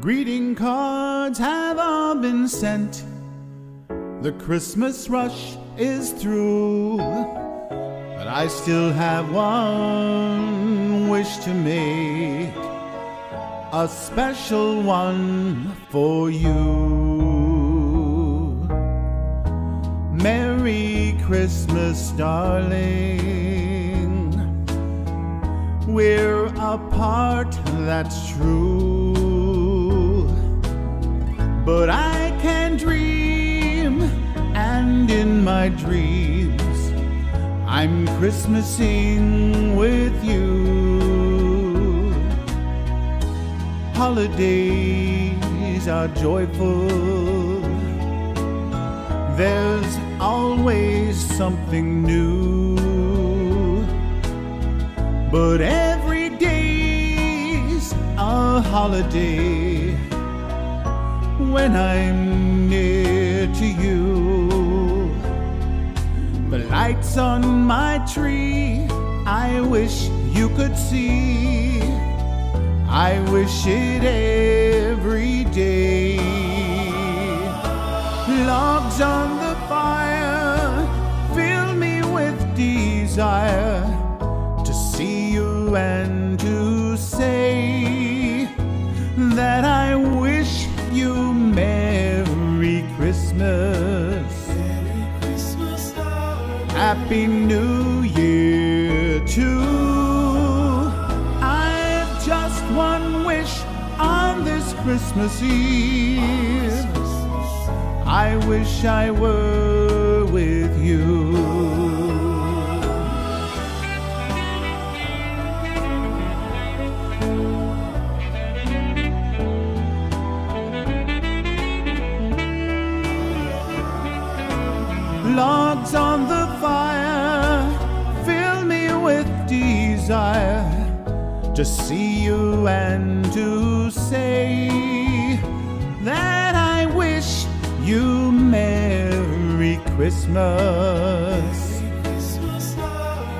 Greeting cards have all been sent. The Christmas rush is through. But I still have one wish to make. A special one for you. Merry Christmas, darling. We're apart, that's true. My dreams, I'm Christmasing with you. Holidays are joyful. There's always something new. But every day's a holiday when I'm near to you. Lights on my tree, I wish you could see. I wish it every day. Logs on the fire fill me with desire to see you and to say that I wish you Merry Christmas. Happy New Year too. I've just one wish on this Christmas Eve. I wish I were with you. Logs on the to see you and to say that I wish you Merry Christmas.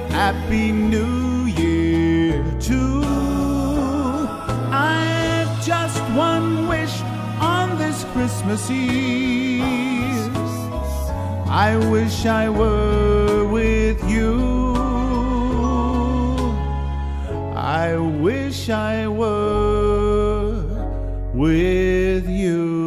Happy New Year too. I've just one wish on this Christmas Eve. I wish I were wish I were with you.